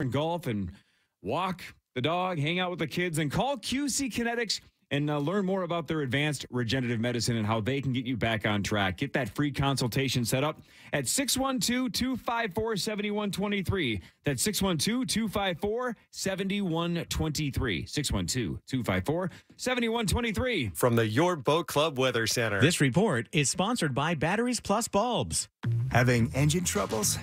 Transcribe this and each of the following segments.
and golf and walk the dog, hang out with the kids, and call QC Kinetics and uh, learn more about their advanced regenerative medicine and how they can get you back on track. Get that free consultation set up at 612 254 7123. That's 612 254 7123. 612 254 7123. From the Your Boat Club Weather Center. This report is sponsored by Batteries Plus Bulbs. Having engine troubles?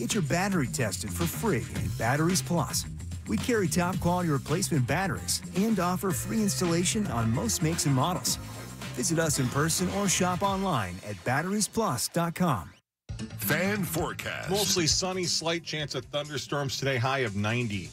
Get your battery tested for free at Batteries Plus. We carry top quality replacement batteries and offer free installation on most makes and models. Visit us in person or shop online at batteriesplus.com. Fan forecast. Mostly sunny, slight chance of thunderstorms today, high of 90.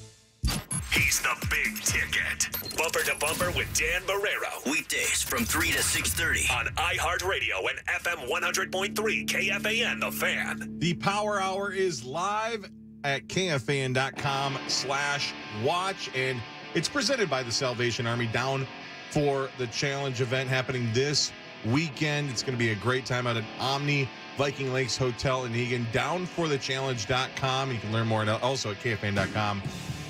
He's the big ticket. Bumper to bumper with Dan Barreiro. Weekdays from 3 to 6.30. On iHeartRadio and FM 100.3 KFAN The Fan. The Power Hour is live at kfan.com slash watch. And it's presented by the Salvation Army down for the challenge event happening this weekend. It's going to be a great time out at Omni Viking Lakes Hotel in Eagan. Down for the challenge.com. You can learn more also at kfan.com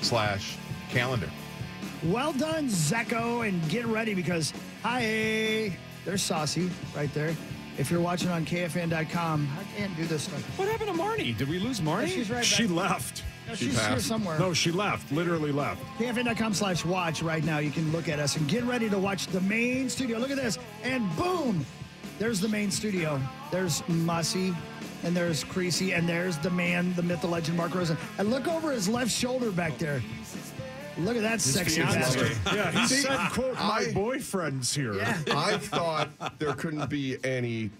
slash calendar. Well done, Zecco, and get ready because hi, there's Saucy right there. If you're watching on KFAN.com, I can't do this stuff. What happened to Marnie? Did we lose Marnie? Yeah, she's right She back. left. No, she she's here somewhere. No, she left. Literally left. KFAN.com slash watch right now. You can look at us and get ready to watch the main studio. Look at this. And boom, there's the main studio. There's Mussy and there's Creasy and there's the man, the myth, the legend, Mark Rosen. And look over his left shoulder back there. Look at that sexy bastard. Yeah, he said, quote, my I- boyfriend's here. Yeah. I thought there couldn't be any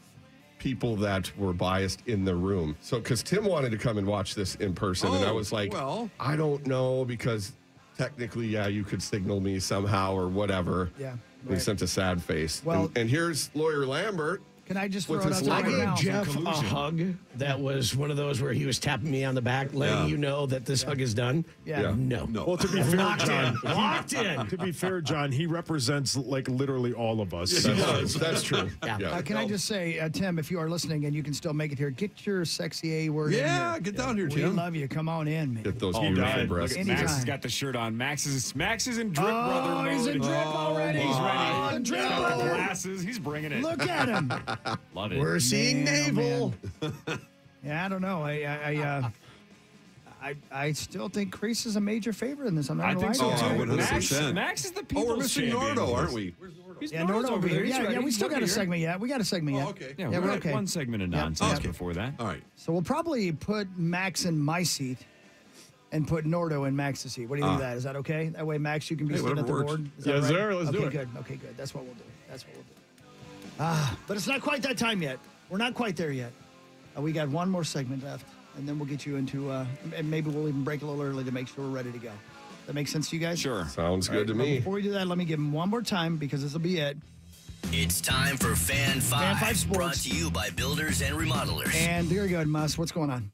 people that were biased in the room. So, because Tim wanted to come and watch this in person, and I Oh, was like, well. I don't know because technically, yeah, you could signal me somehow or whatever. Yeah, And He right. sent a sad face. Well- and, and here's lawyer Lambert. Can I just With throw it out there lover. right I now? gave Jeff a hug that was one of those where he was tapping me on the back, letting Yeah. you know that this hug is done. Yeah. Yeah. No. No. Well, to be fair, Locked John, in. Locked in. to be fair, John, he represents like literally all of us. So- That's, that's true. Yeah. Uh, can I just say, uh, Tim, if you are listening and you can still make it here, get your sexy A word in Yeah, here. get down here, We Tim. love you. Come on in, man. Get those Oh, beautiful man. Look breasts. at Max has Anytime. got the shirt on. Max is Max is in drip Oh, brother he's mode. in drip already. He's ready. Oh, He's drip got the brother. glasses. He's bringing it. Look at him. Love it. We're seeing Man, navel. yeah, I don't know. I, I, I, uh, I, I still think Crease is a major favorite in this. I'm not I think so to Oh, you. I would- Max, Max is the Oh, we're missing champion. Nardo, aren't we? He's Yeah, Nardo's Nordo over there. He's Yeah, ready. yeah, we still got a here. segment yet. We got a segment Oh, yet. okay. Yeah, Yeah, we're we're okay. one segment of Yeah, nonsense okay. before that. All right. So we'll probably put Max in my seat and put Nordo in Max's seat. What do you think of that? Is that okay? That way, Max, you can be Hey, sitting at the whatever board. works. Is that Yes, right? sir. Let's okay, do it. Okay, good. Okay, good. That's what we'll do. That's what we'll do. Ah, but it's not quite that time yet. We're not quite there yet. Uh, we got one more segment left, and then we'll get you into, uh, and maybe we'll even break a little early to make sure we're ready to go. That makes sense to you guys? Sure. Sounds good to But me. before we do that, let me give him one more time because this will be it. It's time for Fan 5. Fan Five Sports. Brought to you by Builders and Remodelers. And very good, Mus. What's going on?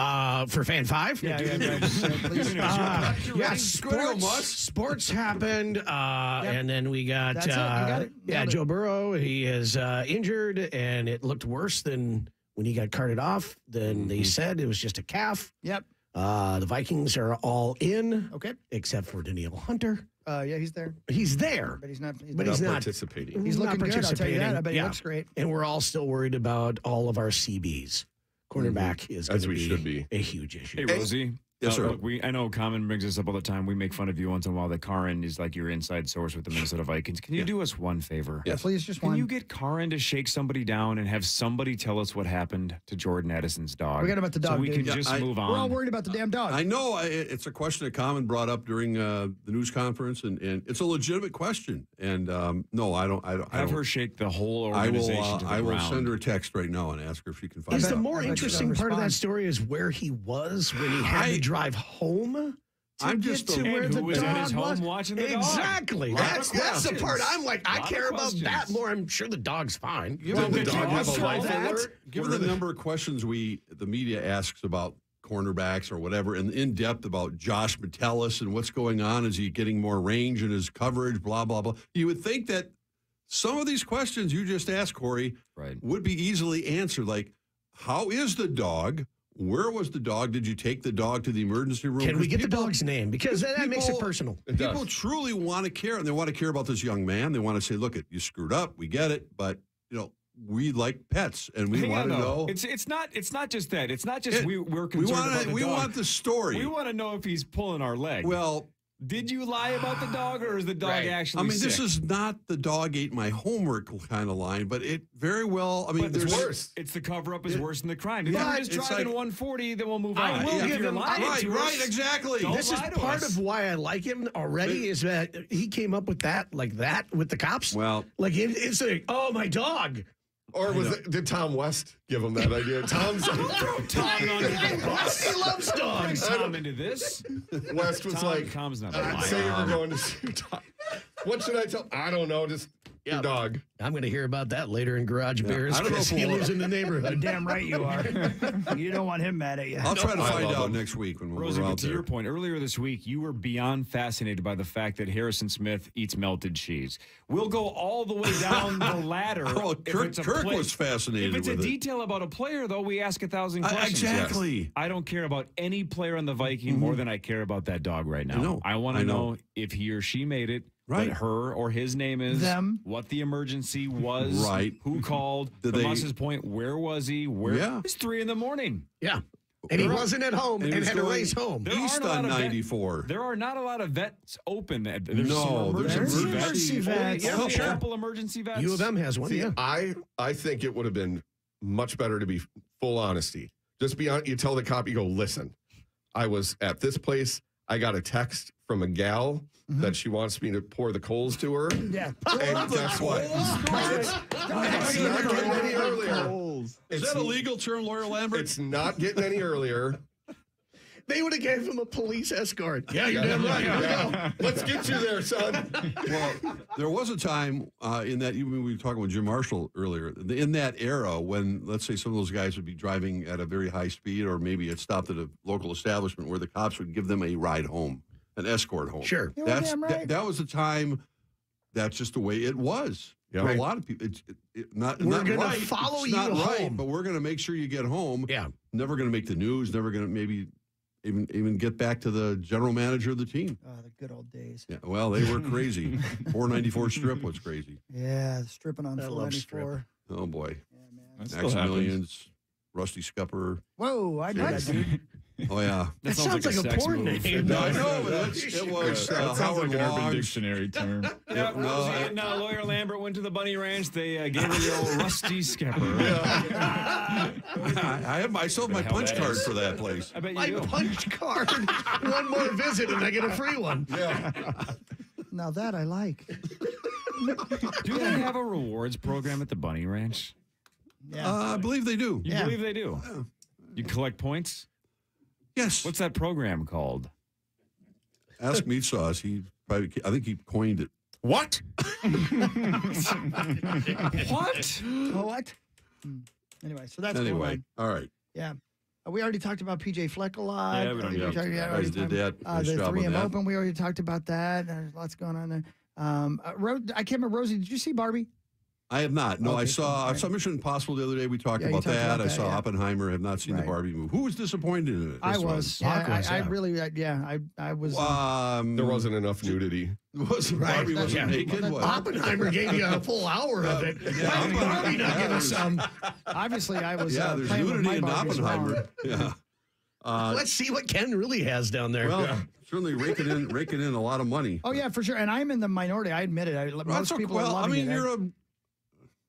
Uh, for fan five? Yeah, yeah, yeah. So please. Uh, yeah, sports, sports happened, uh, and then we got, That's it. You uh, got it. yeah, it. Joe Burrow. He is uh, injured, and it looked worse than when he got carted off. Then they said it was just a calf. Yep. Uh, the Vikings are all in, Okay. except for Danielle Hunter. Uh, yeah, he's there, He's there, but he's not. He's but not. he's Not not participating. He's not looking good, I'll tell you that. I bet he looks great. And we're all still worried about all of our CBs. Cornerback is going to be be. a huge issue. Hey, Rosie. Yes, uh. Look, we I know Common brings this up all the time. We make fun of you once in a while that Karin is like your inside source with the Minnesota Vikings. Can you do us one favor? Yeah, please, just Can one. you get Karin to shake somebody down and have somebody tell us what happened to Jordan Addison's dog? Forget about the So dog, we dude. can Yeah, just I- move We're all worried about the damn dog. I know I, it's a question that Common brought up during uh, the news conference, and, and it's a legitimate question. And um, no, I don't. I don't. I Have don't- her shake the whole organization. I will. Uh, to the I will ground. send her a text right now and ask her if she can find Is bet- the more I bet you interesting don't part of that story is where he was when he had I- to drive home. To I'm get just to a- where And the who was in dog his home was. watching the dog? exactly. That's that's the part I'm like I care about that more. I'm sure the dog's fine. Given Did the dog have a given life that- alert? Given the number of questions we the media asks about cornerbacks or whatever, and in depth about Josh Metellus and what's going on, is he getting more range in his coverage? Blah blah blah. You would think that some of these questions you just asked, Corey, Right. would be easily answered. Like, how is the dog? Where was the dog? Did you take the dog to the emergency room? Can we Because get the dog's name? Because that, that makes it people- personal. People truly want to care, and they want to care about this young man. They want to say, "Look, it you screwed up. We get it, but you know, we like pets, and we Hang want on, to know." It's it's not it's not just that. It's not just It- we we're we concerned wanna- about the we dog. want the story. We want to know if he's pulling our leg. Well, did you lie about the dog, or is the dog actually? I mean, this is not the dog ate my homework kind of line, but it very well. I mean, But there's it's It's the cover up is It- worse than the crime. If Yeah, you're just driving like- 140, then we'll move on. I on. will if give him lying right, to right, us, exactly. don't This is part us. of why I like him already. Is that he came up with that like that with the cops? Well, like it, it's like, oh my dog. Or was it, did Tom West give him that idea? Tom's Tom under the bus. He loves dogs. Bring Tom into this. West was Tom- like, Tom's not I'd lying. say we're going to see Tom. What should I tell? I don't know. Just your dog. I'm going to hear about that later in Garage Bears I don't know because if he lives in the You're neighborhood. damn right you are. you don't want him mad at you. I'll try to I find out him. next week when we're but out to there. your point, earlier this week, you were beyond fascinated by the fact that Harrison Smith eats melted cheese. We'll go all the way down the ladder. Oh, if Kirk- Kirk play- was fascinated If it's a with it. detail about a player, though, we ask a thousand Uh, questions. exactly. I don't care about any player on the Viking more than I care about that dog right now. I know. I want to know. know if he or she made it. Right. What her or his name is. Them. What the emergency was. Right. Who called. Did the they- Muss's point, where was he? Where Yeah. It's three in the morning. Yeah. And he There are- wasn't at home And and, had to race home. There East aren't a lot on of vet- 94. There are not a lot of vets open. There's No, some there's emergency emergency vets. vets. Yeah, Oh, a sure. couple emergency vets. U of M has one. See, yeah. I I think it would have been much better to be full honesty. Just be on. You tell the cop. You go, listen. I was at this place. I got a text from a gal that she wants me to pour the coals to her. Yeah. And guess what? It's, it's not getting any earlier. Is It's, that a legal term, Lawyer Lambert? it's not getting any earlier. They would have gave him a police escort. Yeah, you're damn right. Here we go. Let's get you there, son. well, there was a time uh, in that even we were talking with Jim Marshall earlier. In that era, when let's say some of those guys would be driving at a very high speed, or maybe it stopped at a local establishment where the cops would give them a ride home, an escort home. Sure. You that's damn that, that was the time. That's just the way it was Yeah. Right. a lot of people. It's it, it, not We're not gonna right. follow it's you not right, home. but we're going to make sure you get home. Yeah. Never going to make the news. Never going to maybe even even get back to the general manager of the team. Oh, the good old days. Yeah, well, they were crazy. 494 strip was crazy. Yeah, stripping on I love strip. 494. Oh boy, That still Max. Millions, Rusty Scupper. Whoa, I know that dude. Oh yeah, That, sounds sounds, like a like, a sex porn move. name. no, I know. but it's- It was That uh, sounds Howard like an Urban Dictionary term. Yeah, no, Rosie and uh, lawyer Lambert went to the bunny ranch. They uh, gave her the old rusty skipper. I, I have I still have my punch card is. for that place. I bet you My do. punch card. One more visit and I get a free one. Yeah. Now that I like. Do they have a rewards program at the bunny ranch? Yeah. Uh, I believe they do. You Yeah. believe they do? You collect points? Yes. What's that program called? Ask Meat Sauce. He probably. I think he coined it. What? What? oh, what? Hmm. Anyway, so that's going Anyway, on. all right. Yeah. Uh, We already talked about PJ Fleck a lot. Yeah, we don't Uh, need we to- talked- yeah, guys already did talked- that. Uh, Nice the job 3M that. Open, we already talked about that. There's lots going on there. Um, uh, Ro- I can't remember, Rosie, did you see Barbie? I have not. No, I saw cool. I saw Mission Impossible the other day. We talked Yeah, about talked that. about I that, saw yeah. Oppenheimer. Have not seen Right. the Barbie movie. Who was disappointed in it? I This was. Yeah, Hawk was, I, I really, uh, yeah, I, I was. uh, Um, There wasn't enough nudity. was Right. Barbie wasn't Yeah. naked. What? Oppenheimer gave you a full hour of it. Why did Barbie not give us some? obviously, I was. yeah, uh, there's playing nudity in Oppenheimer. Yeah. Uh, Let's see what Ken really has down there. well, certainly raking in raking in a lot of money. Oh yeah, for sure. And I'm in the minority. I admit it. I, Well, most that's okay. people are well, I mean, it. you're a.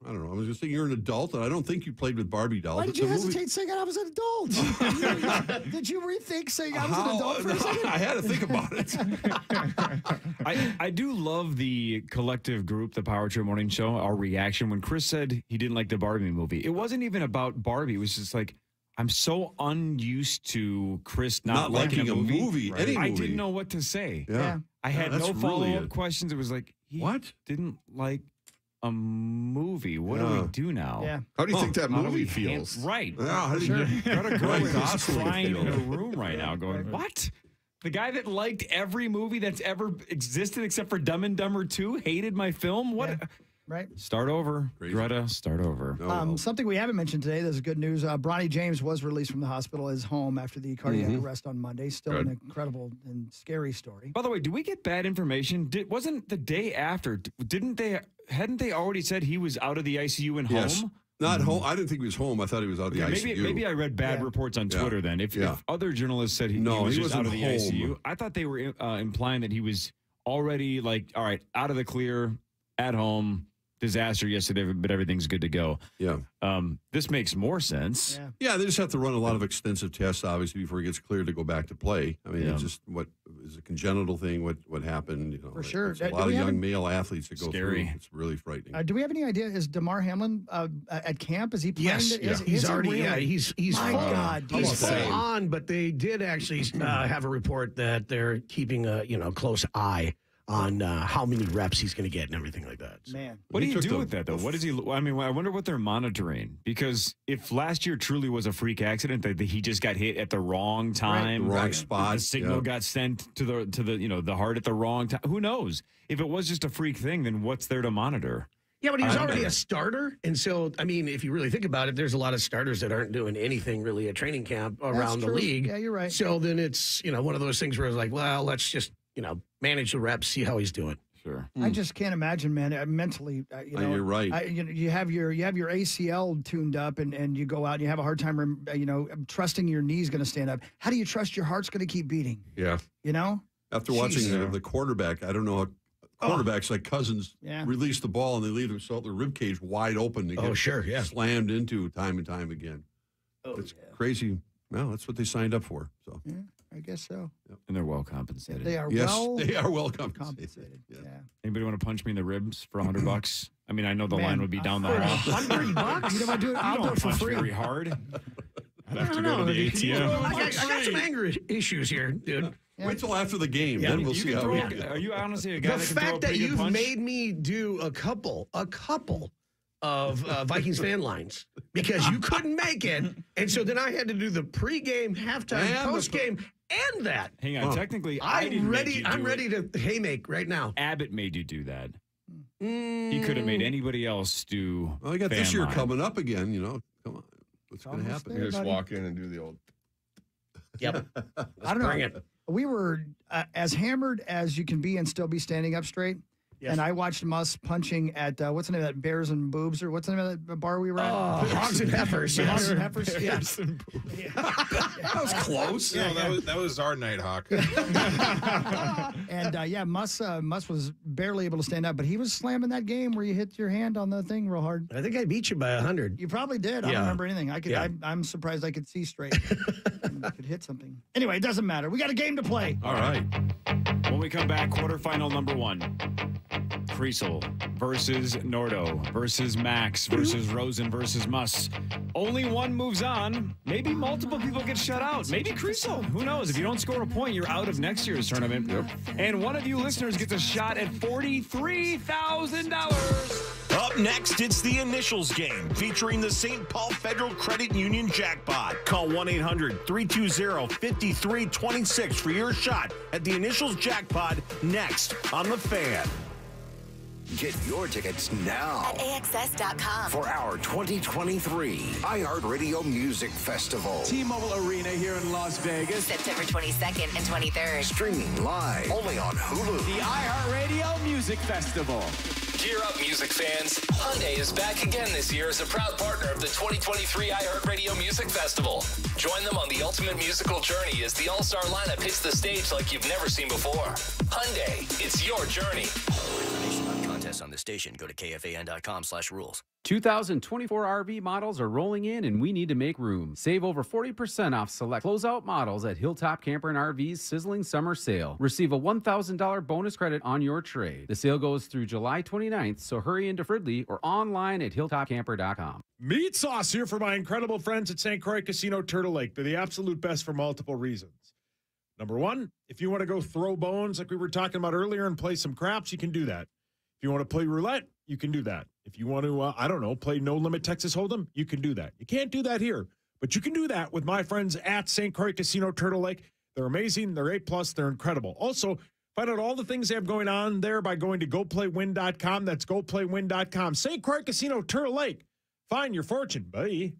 I don't know. I was just saying you're an adult, and I don't think you played with Barbie dolls. Why did It's you a movie- hesitate saying I was an adult? did you rethink saying I was How- an adult for a second? I had to think about it. I, I do love the collective group, the Power Trip Morning Show, our reaction when Chris said he didn't like the Barbie movie. It wasn't even about Barbie. It was just like, I'm so unused to Chris not, Not liking a movie. movie, any I movie. didn't know what to say. Yeah. I had that's no follow up it. questions. It was like, he What? didn't like a movie. What do we do now? Yeah. How do you think that movie we hand- feels? right. Yeah, how did Sure. you- Greta Gerwig is Gosling crying in feel. her room right now, going, "What? The guy that liked every movie that's ever existed except for Dumb and Dumber Two hated my film. What? Right. Start over, Greta. Start over. Um, something we haven't mentioned today. There's good news. Uh, Bronny James was released from the hospital at his home after the cardiac Mhm. arrest on Monday. Still Good. an incredible and scary story. By the way, did we get bad information? Did wasn't the day after? Didn't they? Hadn't they already said he was out of the ICU and Yes. home? Not home. I didn't think he was home. I thought he was out of the Okay, ICU. maybe maybe I read bad Yeah. reports on Yeah. Twitter. Then, if, Yeah. if other journalists said he, No, he was he just out of the home. ICU, I thought they were uh, implying that he was already like, all right, out of the clear, at home. Disaster yesterday, but everything's good to go. Yeah. Um, this makes more sense. Yeah. Yeah, they just have to run a lot of extensive tests, obviously, before he gets cleared to go back to play. I mean, Yeah. it's just what is a congenital thing. What what happened? You know, For sure. A do lot of young an- male athletes that go Scary. through. It's really frightening. Uh, do we have any idea? Is Damar Hamlin uh, at camp? Is he playing? Yes, Is- yeah. is he's he already. really? Yeah, he's he's My full, God, he's full on. But they did actually uh, have a report that they're keeping a you know close eye on uh, how many reps he's going to get and everything like that. So- Man. What do you took do the- with that though? What is he? I mean, I wonder what they're monitoring because if last year truly was a freak accident that he just got hit at the wrong time, The wrong the spot, signal yeah. got sent to the to the you know the heart at the wrong time. Who knows? If it was just a freak thing, then what's there to monitor? Yeah, but he was already know. a starter, and so I mean, if you really think about it, there's a lot of starters that aren't doing anything really at training camp around the league. Yeah, you're right. So then it's you know one of those things where it's like, well, let's just you know manage the reps, see how he's doing. Sure. I just can't imagine, man. uh, Mentally, uh, you Uh, know, you're right. I, you, know, you have your you have your ACL tuned up, and, and you go out and you have a hard time, uh, you know, trusting your knee's going to stand up. How do you trust your heart's going to keep beating? Yeah. You know, After watching the, the quarterback, I don't know how quarterbacks like Cousins Yeah. release the ball and they leave themselves their rib cage wide open. They Oh, get sure, yeah. slammed into time and time again. Oh, it's crazy. Well, that's what they signed up for. So yeah, I guess so. And they're well compensated. They are yes, well they are well compensated. compensated. Yeah. Anybody want to punch me in the ribs for a hundred bucks? I mean, I know the Man, line would be down the for a hall. hundred bucks? You know, I do it. You I'll do don't it for free. very hard. I'd have to I go to don't know. the You- you- ATM. I, got, I got some anger issues here, dude. Wait till after the game, Yeah. then we'll You see how throw we go. Are you honestly a guy The that can throw fact that pretty you've punch? made me do a couple, a couple of uh, Vikings fan lines because you couldn't make it, and so then I had to do the pregame, halftime, And the- postgame, and that. Hang on, technically, I I'm ready. I'm ready it. to haymake right now. Abbott made you do that. Mm, He could have made anybody else do. Well, I got this year line. coming up again. You know, come on, what's going to happen? there. You just buddy. walk in and do the old. Yep. I don't know. bring it. We were uh, as hammered as you can be and still be standing up straight. Yes. And I watched Muss punching at uh, what's the name of that Bears and Boobs or what's the name of that bar we were at? Oh, Hogs and Heifers. Hogs yes. and Heifers. Yeah. That was close. No, that was that was our Nighthawk. and uh, yeah, Muss uh, Muss was barely able to stand up, but he was slamming that game where you hit your hand on the thing real hard. I think I beat you by a hundred. You probably did. I don't remember anything. I could. Yeah. I, I'm surprised I could see straight. I could hit something. Anyway, it doesn't matter. We got a game to play. All right. When we come back, quarterfinal number one. Kriesel versus Nordo versus Max versus Rosen versus Muss. Only one moves on. Maybe multiple people get shut out. Maybe Kriesel. Who knows? If you don't score a point, you're out of next year's tournament. Yep. And one of you listeners gets a shot at $43,000. Up next, it's the initials game featuring the St. Paul Federal Credit Union jackpot. Call 1 800 320 5326 for your shot at the initials jackpot next on The Fan. Get your tickets now At AXS.com. for our 2023 iHeartRadio Music Festival. T-Mobile Arena here in Las Vegas. September 22nd and 23rd. Streaming live only on Hulu. The iHeartRadio Music Festival. Gear up, music fans. Hyundai is back again this year as a proud partner of the 2023 iHeartRadio Music Festival. Join them on the ultimate musical journey as the all-star lineup hits the stage like you've never seen before. Hyundai, it's your journey. Contest on the station. Go to kfan.com slash rules. 2024 RV models are rolling in and we need to make room. Save over 40% off select closeout models at Hilltop Camper and RV's sizzling summer sale. Receive a $1,000 bonus credit on your trade. The sale goes through July 29th, so hurry into Fridley or online at hilltopcamper.com. Meat sauce here for my incredible friends at St. Croix Casino Turtle Lake. They're the absolute best for multiple reasons. Number one, if you want to go throw bones like we were talking about earlier and play some craps, you can do that. If you want to play roulette, you can do that. If you want to, uh, I don't know, play no limit Texas Hold'em, you can do that. You can't do that here, but you can do that with my friends at St. Croix Casino Turtle Lake. They're amazing. They're A plus. They're incredible. Also, Find out all the things they have going on there by going to goplaywin.com. That's goplaywin.com. St. Croix Casino, Turtle Lake. Find your fortune, buddy.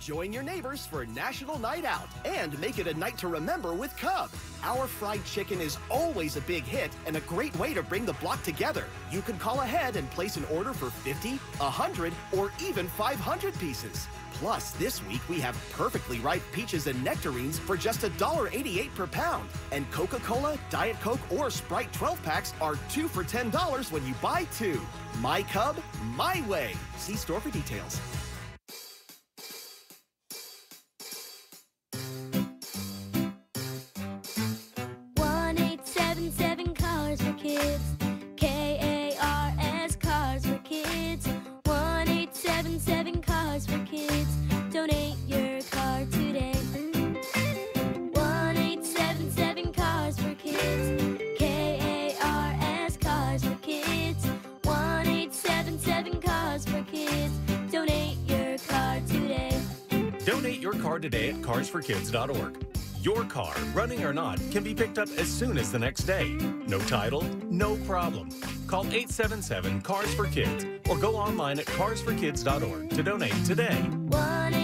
Join your neighbors for a National Night Out and make it a night to remember with Cub. Our fried chicken is always a big hit and a great way to bring the block together. You can call ahead and place an order for 50, 100, or even 500 pieces. Plus, this week we have perfectly ripe peaches and nectarines for just $1.88 per pound. And Coca Cola, Diet Coke, or Sprite 12 packs are two for $10 when you buy two. My Cub, my way. See store for details. carsforkids.org. Your car, running or not, can be picked up as soon as the next day. No title, no problem. Call 877 Cars for Kids or go online at carsforkids.org to donate today. 1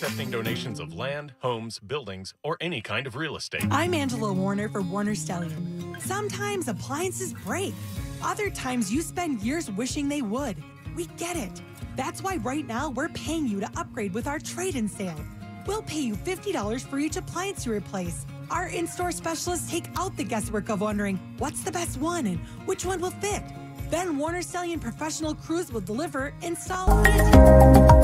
accepting donations of land, homes, buildings, or any kind of real estate. I'm Angela Warner for Warners' Stellian. Sometimes appliances break. Other times you spend years wishing they would. We get it. That's why right now we're paying you to upgrade with our trade-in sale. We'll pay you $50 for each appliance you replace. Our in-store specialists take out the guesswork of wondering what's the best one and which one will fit. Then Warners' Stellian professional crews will deliver, install, and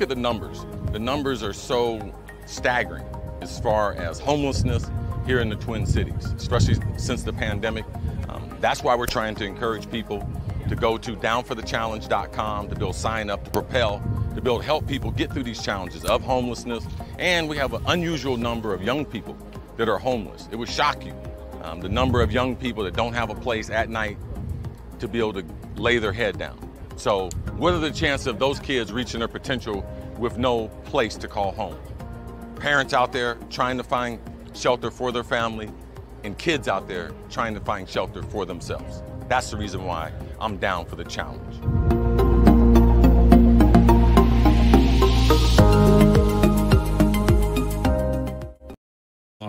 look at the numbers, the numbers are so staggering as far as homelessness here in the Twin Cities, especially since the pandemic. Um, that's why we're trying to encourage people to go to downforthechallenge.com to build sign up, to propel, to build help people get through these challenges of homelessness. And we have an unusual number of young people that are homeless. It would shock you um, the number of young people that don't have a place at night to be able to lay their head down. So, what are the chances of those kids reaching their potential with no place to call home? Parents out there trying to find shelter for their family, and kids out there trying to find shelter for themselves. That's the reason why I'm down for the challenge.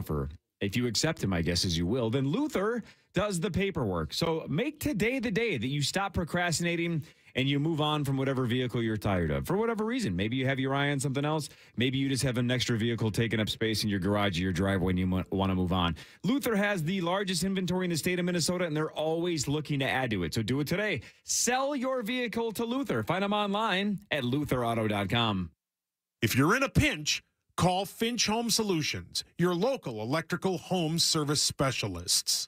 offer. If you accept him, I guess as you will, then Luther does the paperwork. So make today the day that you stop procrastinating and you move on from whatever vehicle you're tired of for whatever reason. Maybe you have your eye on something else. Maybe you just have an extra vehicle taking up space in your garage or your driveway and you want to move on. Luther has the largest inventory in the state of Minnesota and they're always looking to add to it. So do it today. Sell your vehicle to Luther. Find them online at lutherauto.com. If you're in a pinch, call Finch Home Solutions, your local electrical home service specialists.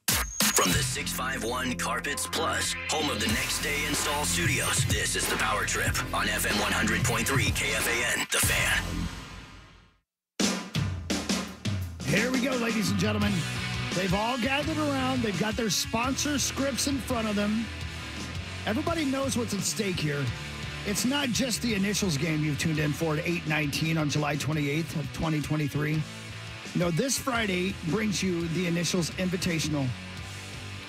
From the 651 Carpets Plus, home of the next day install studios, this is the Power Trip on FM 100.3 KFAN, The Fan. Here we go, ladies and gentlemen. They've all gathered around. They've got their sponsor scripts in front of them. Everybody knows what's at stake here. It's not just the initials game you've tuned in for at 819 on July 28th of 2023. No, this Friday brings you the initials invitational.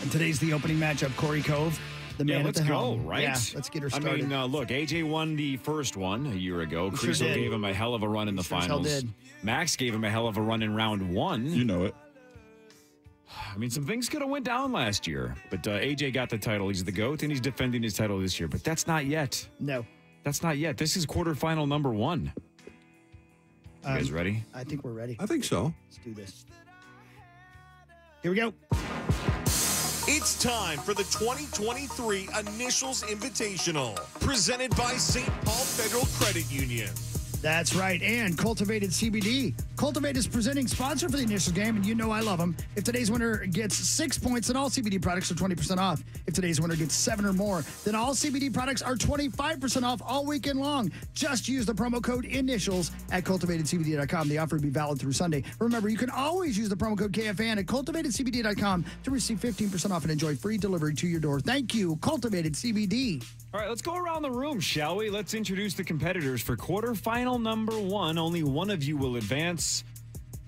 And today's the opening matchup, Corey Cove, the man yeah, let's the go, right? Yeah, let's get her started. I mean, uh, look, AJ won the first one a year ago. He sure Kriesel did. gave him a hell of a run in the sure finals. did. Max gave him a hell of a run in round one. You know it. I mean, some things could have went down last year, but uh, AJ got the title. He's the goat, and he's defending his title this year. But that's not yet. No, that's not yet. This is quarterfinal number one. You guys Um, ready? I think we're ready. I think so. Let's do this. Here we go. It's time for the 2023 Initials Invitational, presented by St. Paul Federal Credit Union. That's right. And Cultivated CBD. Cultivate is presenting sponsor for the initial game, and you know I love them. If today's winner gets six points, then all CBD products are 20% off. If today's winner gets seven or more, then all CBD products are 25% off all weekend long. Just use the promo code initials at cultivatedcbd.com. The offer will be valid through Sunday. Remember, you can always use the promo code KFAN at cultivatedcbd.com to receive 15% off and enjoy free delivery to your door. Thank you, Cultivated CBD. All right, let's go around the room, shall we? Let's introduce the competitors for quarterfinal number one. Only one of you will advance.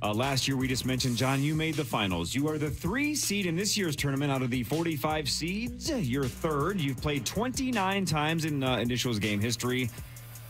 Uh, last year, we just mentioned, John, you made the finals. You are the three seed in this year's tournament out of the 45 seeds. You're third. You've played 29 times in uh, initials game history.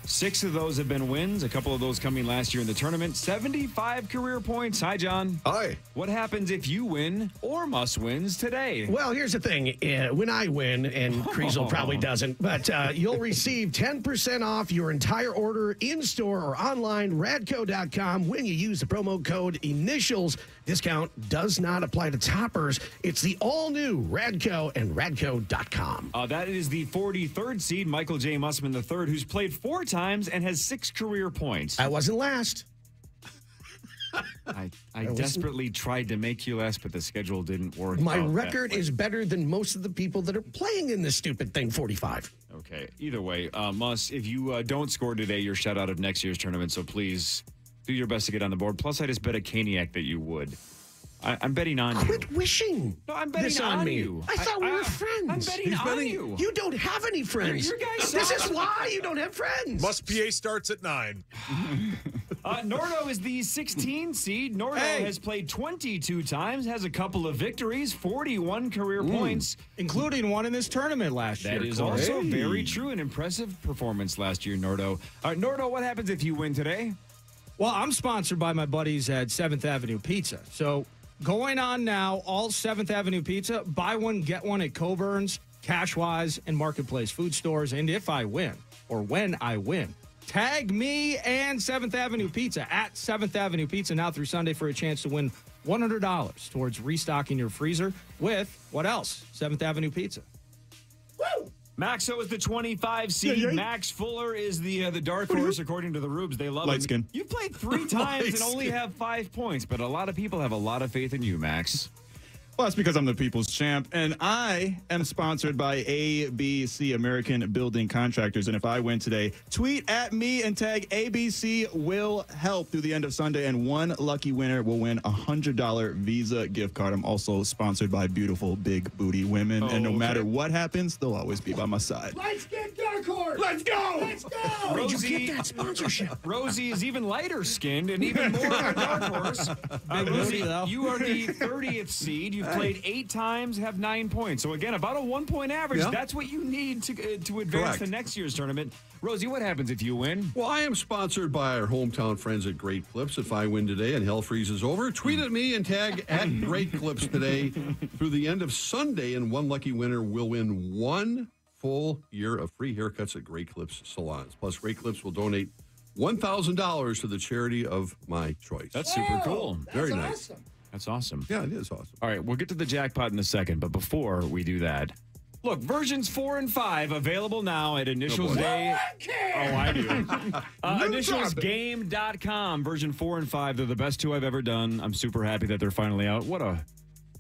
Six of those have been wins, a couple of those coming last year in the tournament. 75 career points. Hi, John. Hi. What happens if you win or must wins today? Well, here's the thing. Uh, when I win, and Kriesel probably doesn't, but uh, you'll receive 10% off your entire order in store or online, radco.com, when you use the promo code initials. Discount does not apply to toppers. It's the all new Radco and radco.com. Uh, that is the 43rd seed, Michael J. Mussman III, who's played four times and has six career points. I wasn't last. I, I wasn't- desperately tried to make you last, but the schedule didn't work. My record is better than most of the people that are playing in this stupid thing, 45. Okay. Either way, uh, Muss, if you uh, don't score today, you're shut out of next year's tournament. So please do your best to get on the board. Plus, I just bet a Caniac that you would. I, I'm betting on you. Quit wishing. No, I'm betting this on, on me. you. I thought we I- were I- friends. I'm betting He's on you. You don't have any friends. Your guys this is why you don't have friends. Must PA starts at nine. Uh, Nordo is the 16 seed. Nordo Hey. has played 22 times, has a couple of victories, 41 career points. Including one in this tournament last year. That is Corey. also very true. An impressive performance last year, Nordo. Uh, Nordo, what happens if you win today? Well, I'm sponsored by my buddies at 7th Avenue Pizza. So going on now, all 7th Avenue Pizza, buy one, get one at Coborn's, Cashwise, and Marketplace food stores. And if I win, or when I win, tag me and 7th Avenue Pizza at 7th Avenue Pizza now through Sunday for a chance to win $100 towards restocking your freezer with what else? 7th Avenue Pizza. Maxo is the 25 seed. Yeah, yeah. Max Fuller is the uh, the dark horse, according to the Rubes. They love Light him. skin. You played three times and only have five points, but a lot of people have a lot of faith in you, Max. Well, that's because I'm the people's champ, and I am sponsored by ABC American Building Contractors. And if I win today, tweet at me and tag ABC will help through the end of Sunday, and one lucky winner will win a hundred dollar Visa gift card. I'm also sponsored by beautiful big booty women, and no Oh, okay. matter what happens, they'll always be by my side. Let's get Dark Horse. Let's go. Let's go. Where'd you get that sponsorship? Rosie is even lighter skinned and even more of a dark horse. Uh, Rosie, you are the 30th seed. You've played eight times, have nine points. So again, about a one point average. Yeah. That's what you need to uh, to advance Correct. to next year's tournament. Rosie, what happens if you win? Well, I am sponsored by our hometown friends at Great Clips. If I win today and hell freezes over, tweet at me and tag at Great Clips today through the end of Sunday, and one lucky winner will win one full year of free haircuts at Great Clips salons. Plus, Great Clips will donate $1,000 to the charity of my choice. That's super cool. Very nice. That's awesome. Yeah, it is awesome. All right, we'll get to the jackpot in a second, but before we do that, look, versions four and five available now at Initials boy. Day. Oh, I do. uh, New initialsgame.com, version four and five. They're the best two I've ever done. I'm super happy that they're finally out. What a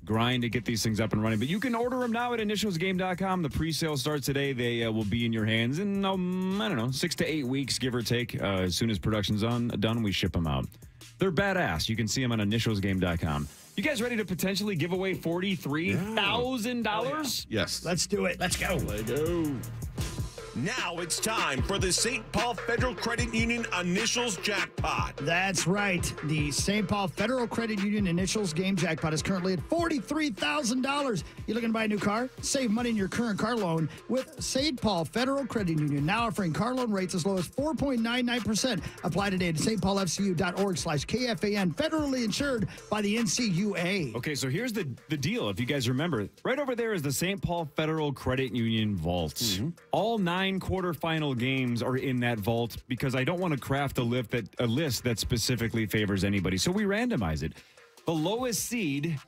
grind to get these things up and running. But you can order them now at initialsgame.com. The pre-sale starts today. They uh, will be in your hands in, um, I don't know, six to eight weeks, give or take. Uh, as soon as production's on, done, we ship them out. They're badass. You can see them on initialsgame.com. You guys ready to potentially give away $43,000? Yes. Let's do it. Let's go. Let's go. Now it's time for the St. Paul Federal Credit Union Initials Jackpot. That's right. The St. Paul Federal Credit Union Initials Game Jackpot is currently at $43,000. You're looking to buy a new car? Save money in your current car loan with St. Paul Federal Credit Union, now offering car loan rates as low as 4.99%. Apply today at stpaulfcu.org slash KFAN, federally insured by the NCUA. Okay, so here's the, the deal. If you guys remember, right over there is the St. Paul Federal Credit Union vault. Mm-hmm. All nine quarterfinal games are in that vault because I don't want to craft a, lift that, a list that specifically favors anybody. So we randomize it. The lowest seed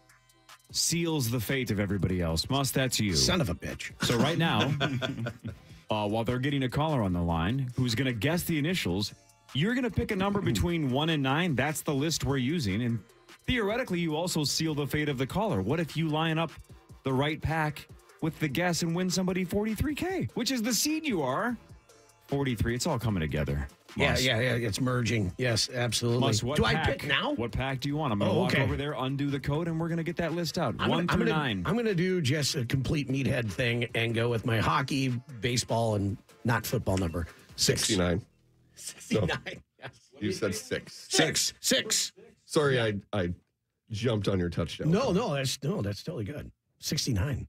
seals the fate of everybody else. Must, that's you. Son of a bitch. So right now, uh, while they're getting a caller on the line who's going to guess the initials, you're going to pick a number between one and nine. That's the list we're using. And theoretically, you also seal the fate of the caller. What if you line up the right pack with the guess and win somebody 43K, which is the seed you are? 43. It's all coming together. Yeah, yeah, yeah. It's merging. Yes, absolutely. Mus, what Do I pick now? What pack do you want? I'm going to Oh, walk okay. over there, undo the code, and we're going to get that list out. I'm One gonna, I'm through gonna- nine. I'm going to do just a complete meathead thing and go with my hockey, baseball, and not football number six. 69. 69. You said six. Six. Six. Sorry, I I jumped on your touchdown. No, no, that's no, that's totally good. 69.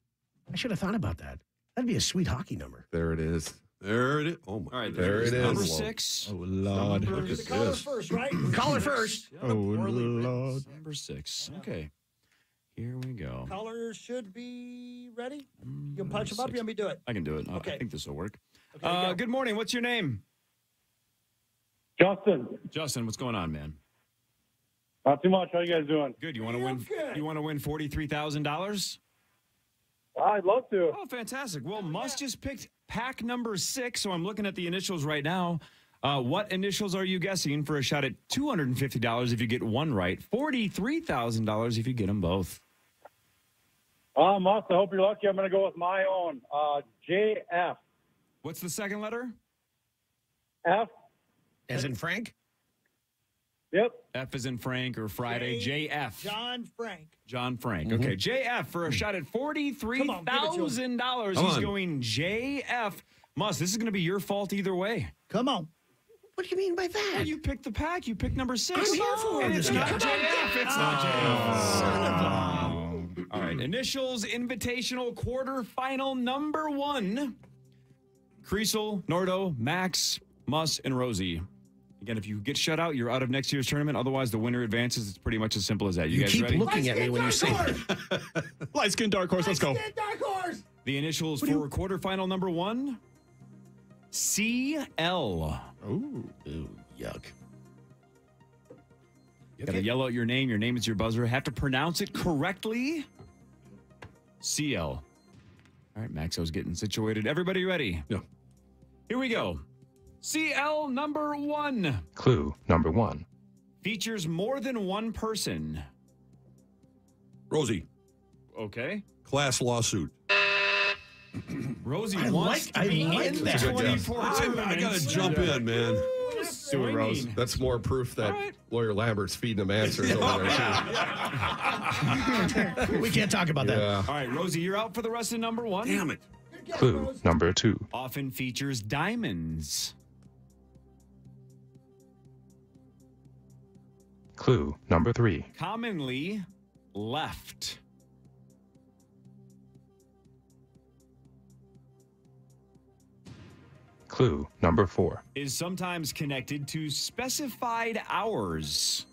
I should have thought about that. That'd be a sweet hockey number. There it is. There it is. Oh, my. All right, There it is. Number six. Oh, Lord. Number Look at Caller this. first, right? Caller first. Oh, Lord. Number six. Okay. Here we go. Caller should be ready. You can punch him up. You want me to do it? I can do it. I- I think this will work. Okay, Uh, go. good morning. What's your name? Justin, Justin, what's going on, man? not too much. How you guys doing? Good. You want to win? You want to win forty three thousand dollars? I'd love to. Oh, fantastic. Well, Must just picked pack number six, so I'm looking at the initials right now. Uh, what initials are you guessing for a shot at two hundred and fifty dollars if you get one right? Forty three thousand dollars if you get them both. Uh, Must, I hope you're lucky. I'm going to go with my own. Uh, JF. What's the second letter? F. As in Frank? Yep. F is in Frank or Friday. J- JF. John Frank. John Frank. Mm-hmm. Okay, JF for a shot at forty-three Come on, give it to him. thousand dollars. Come He's on. going JF. Must. This is going to be your fault either way. Come on. What do you mean by that? Well, you picked the pack. You picked number six. I'm here for and this it's not guy. JF. It's not JF. Son of a. All right. Initials invitational quarterfinal number one. Kriesel, Nordo, Max, Muss, and Rosie. Again, if you get shut out, you're out of next year's tournament. Otherwise, the winner advances. It's pretty much as simple as that. You, You guys keep ready? looking at me when you say that. Light skin dark horse. Let's go. Dark horse. The initials for quarterfinal number one CL. Ooh. Ooh, yuck. Got to yell out your name. Your name is your buzzer. Have to pronounce it correctly. CL. All right, Maxo's getting situated. Everybody ready? Yeah. Here we go. CL number one Clue number one. features more than one person. Rosie, Okay. class lawsuit. Rosie I wants like- to I be like in that. That's a good guess. 24 I, I got to jump in, man. Do it, Rose. That's more proof that All right. lawyer Lambert's feeding him answers over there, too. we can't talk about that. All right, Rosie, you're out for the rest of number one. Damn it. Clue number two. Often features diamonds. Clue number three. Commonly left. Clue number four. is sometimes connected to specified hours.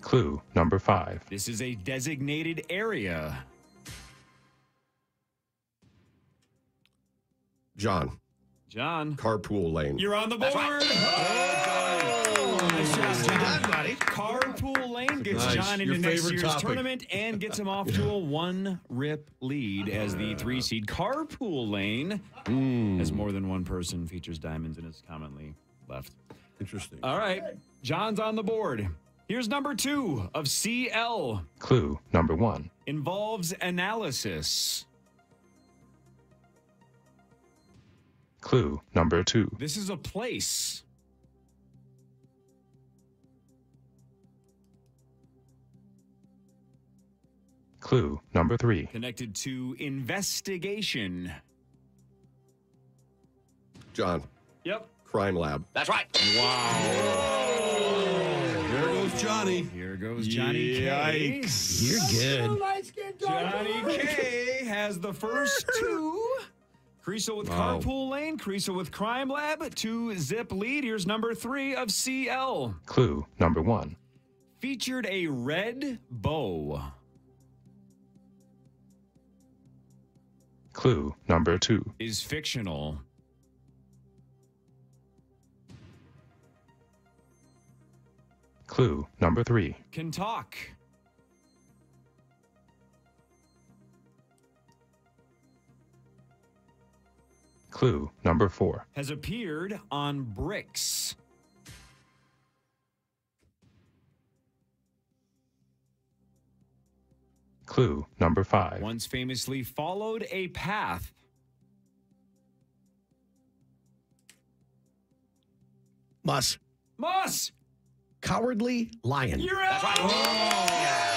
Clue number five. This is a designated area. John, John, carpool lane. you're on the board. Oh, nice job, John. buddy. Carpool Lane gets Nice. John into Your next year's topic. tournament and gets him off to a one rip lead as the three seed. Carpool Lane hmm. has more than one person, features diamonds, and is commonly left. Interesting. All right, John's on the board. Here's number two of CL. Clue number one. Involves analysis. Clue number two. This is a place. Clue number three. connected to investigation. John, Yep. crime lab. That's right. Wow. Here goes Johnny. Here goes Johnny K. Yikes. You're good. Light skin dark Johnny. K has the first two. Kriesel with. Carpool Lane, Kriesel with Crime Lab, two zip lead. Here's number three of CL. Clue number one. Featured a red bow. Clue number two. Is fictional. Clue number three. Can talk. Clue number four. Has appeared on bricks. Clue number five. Once famously followed a path. Muss. Muss! Cowardly lion. You're out. That's one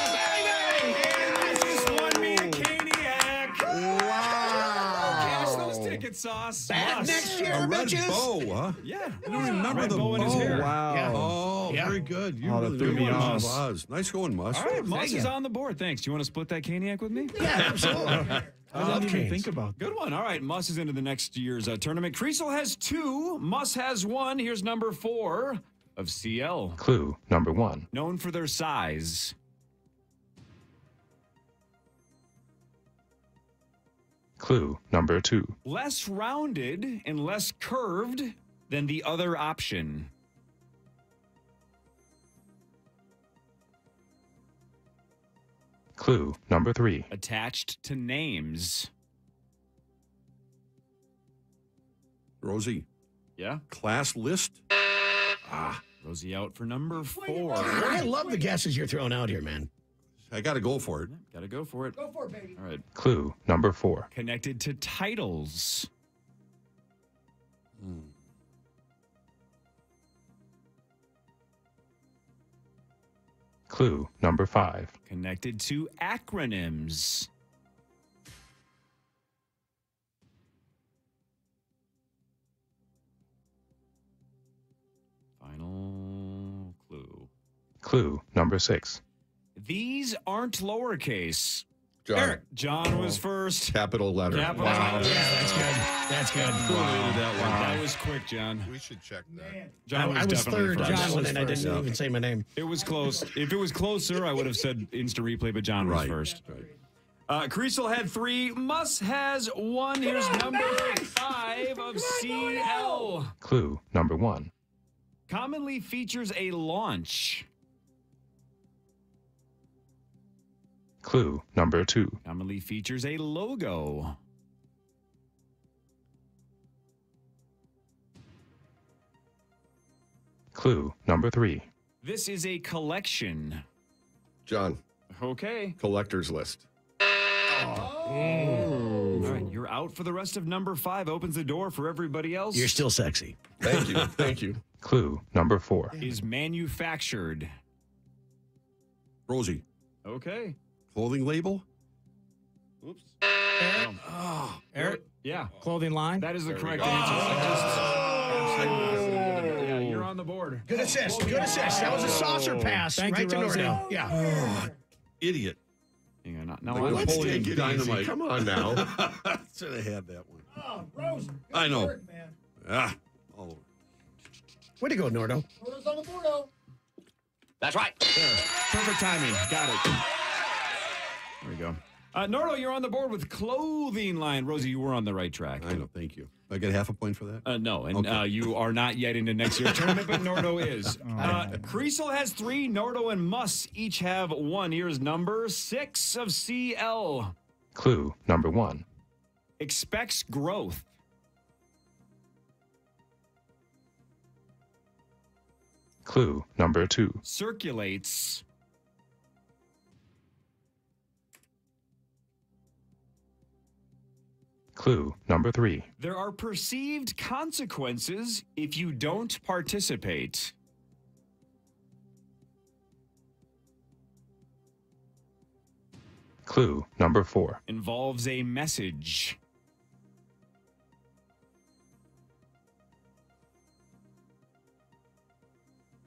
those ticket sauce. Back Muss. next year, A red bitches. bow, huh? Yeah. I don't remember Red the bow in his hair. wow. Oh, Yeah. very good. You Oh, really threw me off. of Nice going, Muss. All right, Muss is on the board. Thanks. Do you want to split that Caniac with me? Yeah, absolutely. I didn't even canes. think about. Good one. All right, Muss is into the next year's uh, tournament. Kriesel has two. Muss has one. Here's number four of CL. Clue number one. Known for their size. Clue number two. Less rounded and less curved than the other option. Clue number three. Attached to names. Rosie, Yeah. class list. Ah, Rosie out for number four. I love the guesses you're throwing out here, man. I got to go for it. Gotta go for it. Go for it, baby. All right. Clue number four. Connected to titles. Hmm. Clue number five. Connected to acronyms. Final clue. Clue number six. These aren't lowercase. John. Eric. John was first. Capital letter. Capital Wow. letter. Yeah, that's good. That's good. That was quick, John. We should check that. John was, I, I was definitely third first. on that one, and I didn't even say my name. It was close. if it was closer, I would have said instant replay, but John was Right. first. Uh, Kriesel had three. Muss has one. Here's number five of CL. Clue number one. Commonly features a launch. Clue number two. Commonly features a logo. Clue number three. This is a collection. John, Okay. collector's list. Oh. All right, you're out for the rest of number five. Opens the door for everybody else. You're still sexy. Thank you. Thank you. Clue number four. is manufactured. Rosie, Okay. Clothing label. Oops. Oh, Eric, Yeah. clothing line. That is the There we correct go. answer. Yeah, you're on the board. Good assist. Good assist. That was a saucer pass Thank right you, to Rosie. Nordo. Yeah. Idiot. Hang on. Now, Like now I'm Napoleon take it easy. Dynamite. Come on now. Should have had that one. Oh, Rose. Good I know. work, man. Ah, all over. Way to go, Nordo. Rose on the board, oh. That's right. Perfect timing. Got it. There we go. Uh, Nordo, you're on the board with clothing line. Rosie, you were on the right track. I know. Thank you. I get half a point for that. Uh, no, and Okay. uh, you are not yet into next year's tournament, but Nordo is. Uh, Kriesel has three. Nordo and Muss each have one. Here's number six of CL. Clue number one. Expects growth. Clue number two. Circulates. Clue number three. There are perceived consequences if you don't participate. Clue number four. Involves a message.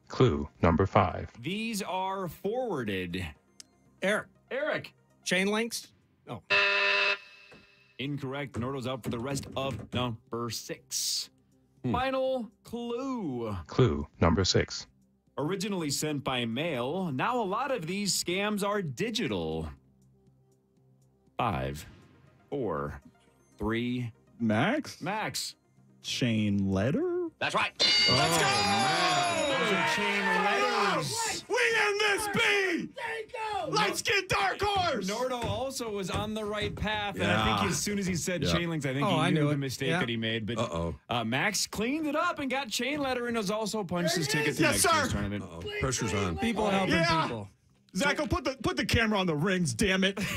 Clue number five. These are forwarded. Eric, Eric. chain links. Oh, Incorrect. Nordo's out for the rest of number six. Hmm. Final clue. Clue number six. Originally sent by mail, now a lot of these scams are digital. Five, four, three, Max? max. Chain letter? That's right. Oh, Let's go! Those are chain letters. We in this B! There you go. Light skin dark horse. Nordo also was on the right path, and I think as soon as he said Yeah. chain links, I think Oh, he I knew knew the it. mistake Yeah. that he made. But Uh-oh. uh, Max cleaned it up and got chain letter, and has also punched his ticket to Yes, next year's sir. tournament. Uh-oh. Pressure's on. People helping Yeah. people. Zacho, put the put the camera on the rings. Damn it.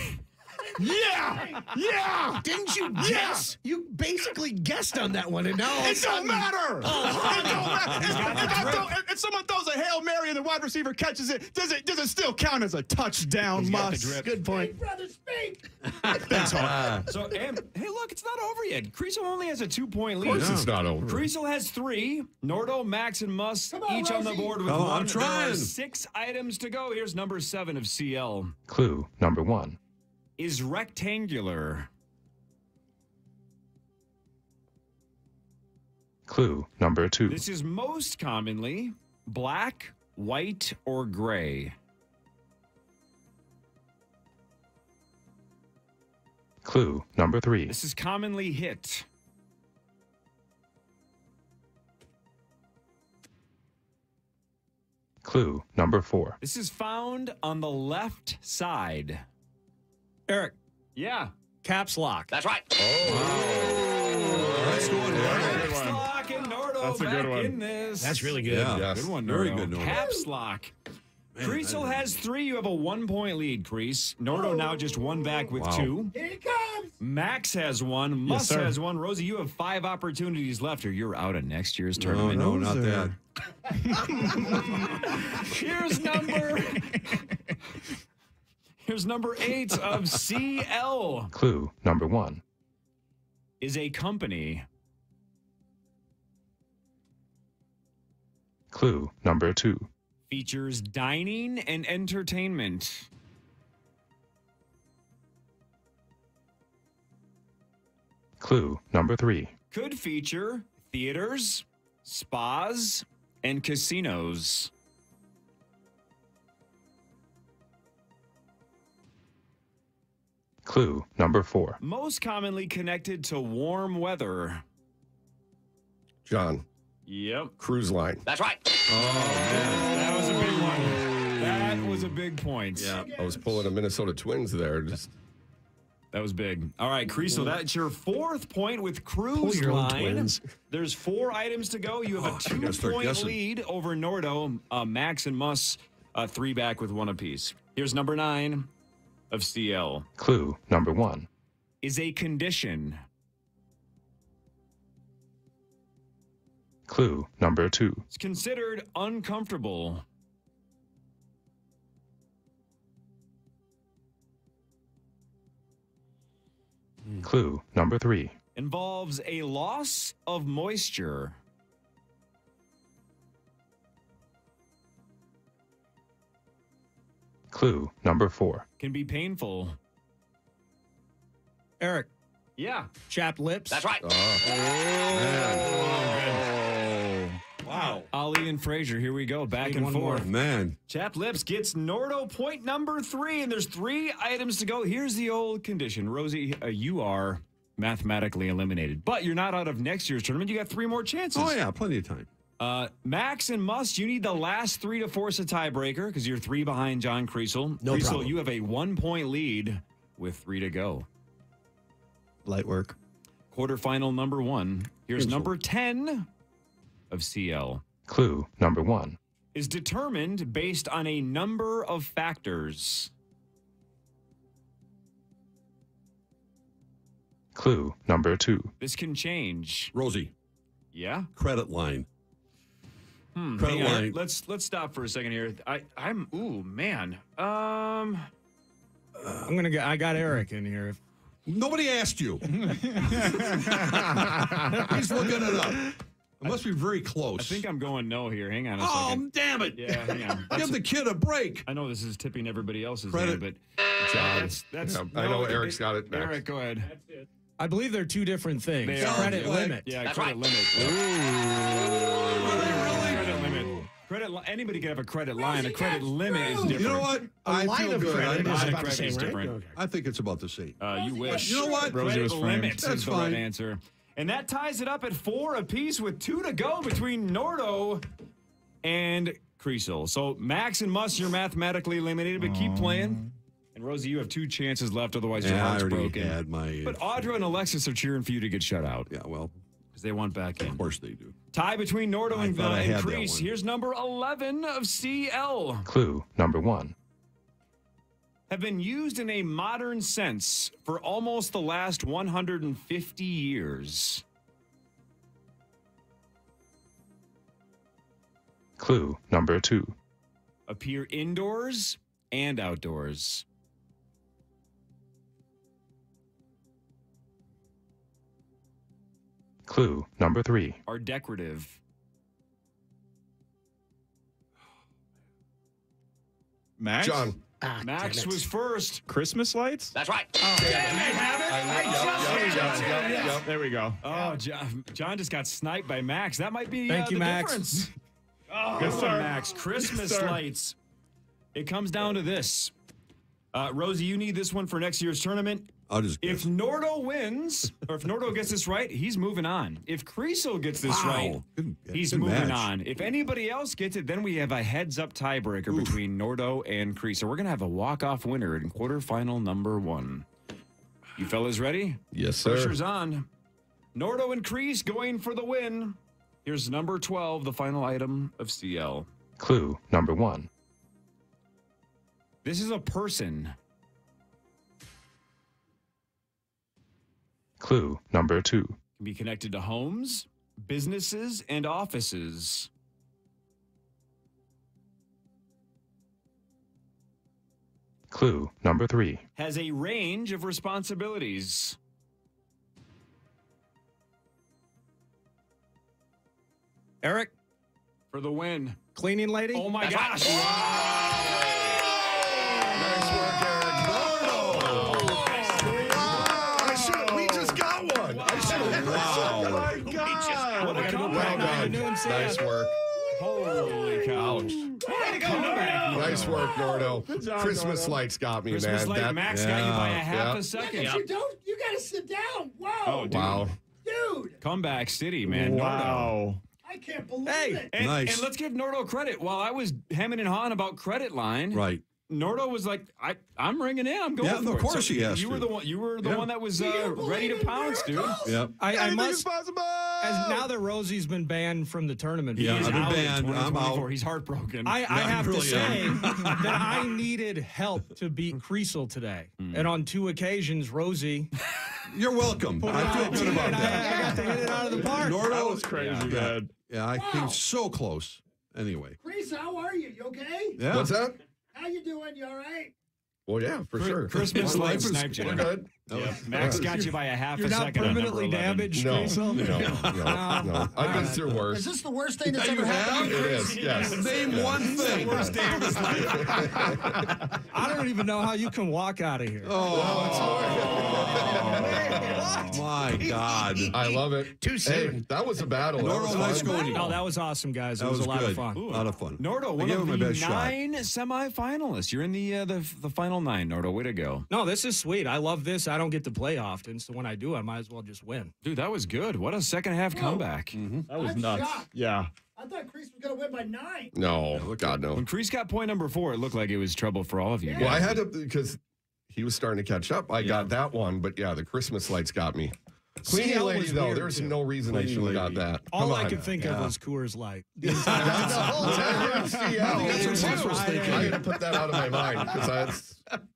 yeah. Yeah. Didn't you Yeah. guess? You basically guessed on that one, and now all of It don't sudden- matter. Oh. it don't matter. If, got the if I drip. throw, if, if someone throws a hail mary and the wide receiver catches it, does it does it still count as a touchdown? got the Muss. drip. Good point. Thanks, Hawk. So, and, hey, look, it's not over yet. Kriesel only has a two point Of lead. course, it's not over. Kriesel has three. Nordo, Max, and Muss each on the board with Come on, one. I'm There are trying. six items to go. Here's number seven of CL. Clue number one. Is rectangular. Clue number two. This is most commonly black, white, or gray. Clue number three. This is commonly hit. Clue number four. This is found on the left side. Eric, Yeah. caps lock. That's right. Oh, That's going well. Caps lock and Nordo That's a back good one. in this. That's really good. Yeah. Yes. Good one, Very good, Nordo. Caps lock. Kriesel has three. You have a one point lead, Crease. Nordo now just one back with Wow. two. Here he comes. Max has one. Muss sir. has one. Rosie, you have five opportunities left, or you're out of next year's No, tournament. no, not that. Here's number. Here's number eight of CL. Clue number one. Is a company. Clue number two. Features dining and entertainment. Clue number three. Could feature theaters, spas, and casinos. Clue number four. Most commonly connected to warm weather. John, Yep. cruise line. That's right. Oh man. that was a big one. That was a big point. Yeah. I was pulling a Minnesota Twins there. Just That was big. All right, Chris. So that's your fourth point with Cruise your Line. twins. There's four items to go. You have a Oh, I gotta start two-point guessing. lead over Nordo. Uh, Max and Muss, uh, three back with one apiece. Here's number nine of CL. Clue number one. Is a condition. Clue number two. It's considered uncomfortable. Clue number three. Involves a loss of moisture. Clue number four. Can be painful. Eric, Yeah. chapped lips. That's right. Wow. Ali and Frazier, here we go. Back and one forth. Man. Chap Lips gets Nordo point number three, and there's three items to go. Here's the old condition. Rosie, uh, you are mathematically eliminated, but you're not out of next year's tournament. You got three more chances. Oh, yeah, plenty of time. Uh, Max and Must, you need the last three to force a tiebreaker because you're three behind John Kriesel. No Kriesel, problem. you have a one point lead with three to go. Light work. Quarterfinal number one. Here's number 10 of CL. Clue number one. Is determined based on a number of factors. Clue number two. This can change. Rosie, Yeah. credit line. Hmm, Credit hang on. Let's let's stop for a second here. I I'm ooh man. Um I'm gonna get. I got Eric in here. Nobody asked you. He's looking it up. It must be very close. I think I'm going no here. Hang on a Oh, second. damn it. Yeah, hang on. Give the kid a break. I know this is tipping everybody else's Credit. hand, but that's that's Yeah, I know Eric's got it next. Eric, go ahead. I believe they're two different things. They. Credit Yeah. limit. Yeah, That's credit right. limit. Credit limit. Credit li- anybody can have a credit line. A credit limit is different. You know what? A I line feel of good. credit I, is Line of about the credit same, is right? different. Okay. I think it's about the same. Uh, you wish. You know what? Rosie Credit was framed. limits That's is the fine. right answer. And that ties it up at four apiece with two to go between Nordo and Kriesel. So Max and Muss, you're mathematically eliminated, but keep playing. And Rosie, you have two chances left, otherwise your Yeah, I heart's already broken. had my. But Audra and Alexis are cheering for you to get shut out. Yeah, well, because they want back in. Of course they do. Tie between Nordo I and, uh, thought and Crease. Here's number 11 of CL. Clue number one. Have been used in a modern sense for almost the last 150 years. Clue number two. Appear indoors and outdoors. Clue number three. Are decorative. Max? John. Max was first. Christmas lights? That's right. There we go. Oh, John, John just got sniped by Max. That might be Thank uh, you, the Max. difference. Oh, Yes, sir. Max. Christmas Yes, sir. lights. It comes down to this. Uh, Rosie, you need this one for next year's tournament. I'll just If Nordo wins, or if Nordo gets this right, he's moving on. If Kriesel gets this Wow. right, Good- he's good moving match. on. If anybody else gets it, then we have a heads-up tiebreaker between Nordo and Kriesel. We're gonna have a walk-off winner in quarterfinal number one. You fellas ready? Yes, sir. Pressure's on. Nordo and Crease going for the win. Here's number 12, the final item of CL. Clue number one. This is a person. Clue number two. Can be connected to homes, businesses, and offices. Clue number three. Has a range of responsibilities. Eric, For the win. cleaning lady. Oh my gosh. Done. Noon Nice work. Holy cow. Comeback. Nice work, Nordo. Good job, Christmas Nordo. lights got me, Christmas man. light. That- Max got you by a half Yeah. a second. You don't. You gotta sit down. Whoa, Oh, dude. Wow. dude! Comeback City, man. Nordo. Wow. I can't believe Hey, it. and, Nice. and let's give Nordo credit. While I was hemming and hawing about credit line, Right. Nordo was like, I, I'm ringing in. I'm going Yeah, for of it. course he has You to. were the one. You were the Yeah. one that was uh, ready to in pounce, dude. miracles? Yep. I, I must. possible. As now that Rosie's been banned from the tournament, Yeah, He's I've been out in banned. I'm 2024. out. He's heartbroken. I, I Yeah, I have really to say that I needed help to beat Kriesel today, and on two occasions, Rosie. You're welcome. I feel good about that. I got to hit it out of the park. That Nordo was crazy, yeah. man. Yeah, I came so close. Anyway. Reese, how are you? You okay? Yeah. What's that? How you doing? You all right? Well, yeah, for sure. Christmas My light life is- sniped you. We're good. Yeah. Max got you by a half You're a not second. on number permanently 11. damaged, No, no, Kriesel. no, no, no. I've been through Is worse. this the worst thing that's Yeah, ever happened? have? It is, yes. Name Yeah. one thing. I don't even know how you can walk out of here. Oh, my God. I love it. Too Hey, that was a battle. That Nordo, was nice fun. going. No, that was awesome, guys. It That was, was a lot good. of fun. A lot of fun. Nordo, I one of him the my best shot. nine semifinalists. You're in the uh, the the final nine, Nordo. Way to go, No, this is sweet. I love this. I don't get to play often, so when I do, I might as well just win. dude. That was good. What a second half comeback. Mm-hmm. That was I'm nuts. shocked. Yeah. I thought Crease was gonna win by nine. No, God, no. When Crease got point number four, it looked like it was trouble for all of you. Well, I had to because he was starting to catch up. I got that one, but yeah, the Christmas lights got me. Cleaning CL lady, though, weird, there's too. no reason I Cleaning should have got lady. that. All Come I on. could think Yeah. of was Coors Light. That's the whole time. CL. That's what Buzz was thinking. I had to put that out of my mind because I.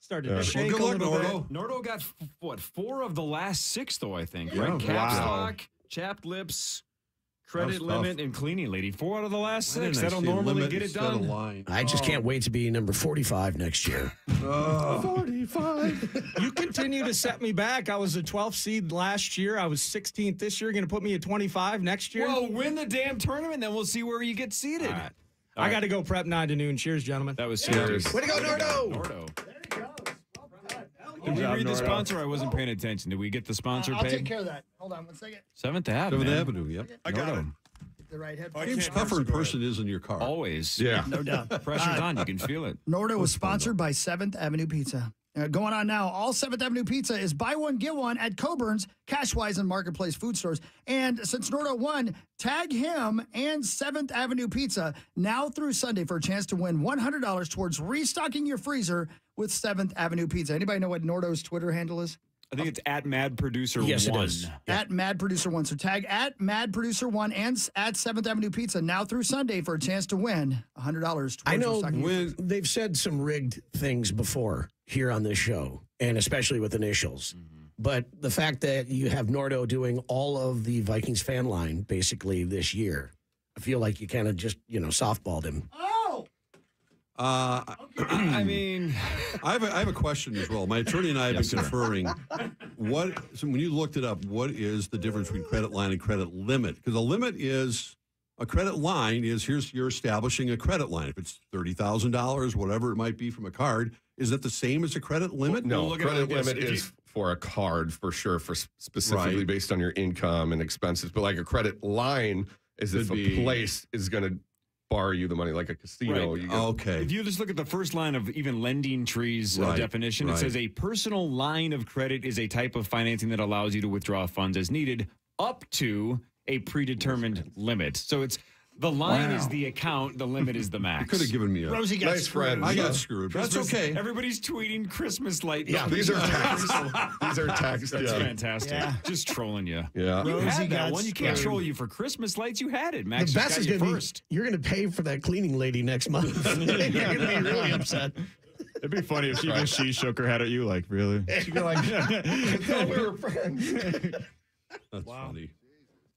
Started Yeah. to Well, good a luck, little Nordo. bit. Nordo got what four of the last six, though I think. Yeah. Right? Caps Wow. lock, chapped lips, credit limit, tough. and cleaning lady. Four out of the last six. That'll say normally limit get it done. line? I just can't wait to be number 45 next year. Forty-five, You continue to set me back. I was a 12th seed last year. I was 16th this year. Going to put me at 25 next year. Well, win the damn tournament, then we'll see where you get seated. All right. I got to go prep nine to noon. Cheers, gentlemen. That was Cheers. serious. Way to go, Nordo! Nordo. There he goes. Well done. Hell Did we read the sponsor? I wasn't paying attention. Did we get the Uh, sponsor I'll take care of that. Hold on one second. Seventh Ave. Seventh. Avenue, yep. I got it. The right I headphones. Seems can't tougher in person is in your car. Always. Yeah. No doubt. Pressure's Uh, on. You can feel it. Nordo was sponsored by Seventh Avenue Pizza. Uh, going on now, all 7th Avenue Pizza is buy one, get one at Coborn's, Cashwise, and Marketplace food stores. And since Nordo won, tag him and 7th Avenue Pizza now through Sunday for a chance to win $100 towards restocking your freezer with 7th Avenue Pizza. Anybody know what Nordo's Twitter handle is? I think it's at Mad Producer Yes, it One. is. At Mad Producer One. So tag at Mad Producer One and at Seventh Avenue Pizza now through Sunday for a chance to win hundred dollars. I know when they've said some rigged things before here on this show, and especially with initials. Mm-hmm. But the fact that you have Nordo doing all of the Vikings fan line basically this year, I feel like you kind of just you know softballed him. Oh, Uh, I mean, I have, a, I have a question as well. My attorney and I have Yes, been sir. conferring. What so when you looked it up, what is the difference between credit line and credit limit? Because a limit is a credit line is here's you're establishing a credit line. If it's thirty thousand dollars, whatever it might be from a card, is that the same as a credit limit? No, credit limit is for a card for sure, for specifically Right. based on your income and expenses. But like a credit line is if a be- place is going to borrow you the money, like a casino. Right. You get- If you just look at the first line of even LendingTree's uh, Right, definition, it says a personal line of credit is a type of financing that allows you to withdraw funds as needed up to a predetermined limit. So it's the line is the account, the limit is the max. could have given me a Rosie got nice screwed. friend. I got screwed. That's Christmas- okay. Everybody's tweeting Christmas light. Yeah, these are text. these are text. That's yeah. fantastic. Yeah. Just trolling you. Yeah. You Rosie had that got one. You can't screwed. troll you for Christmas lights. You had it. Max the best is going to be first. you're going to pay for that cleaning lady next month. you're going to be really upset. It'd be funny if even she shook her head at you, like, really? She'd be like, I thought we were friends. That's funny.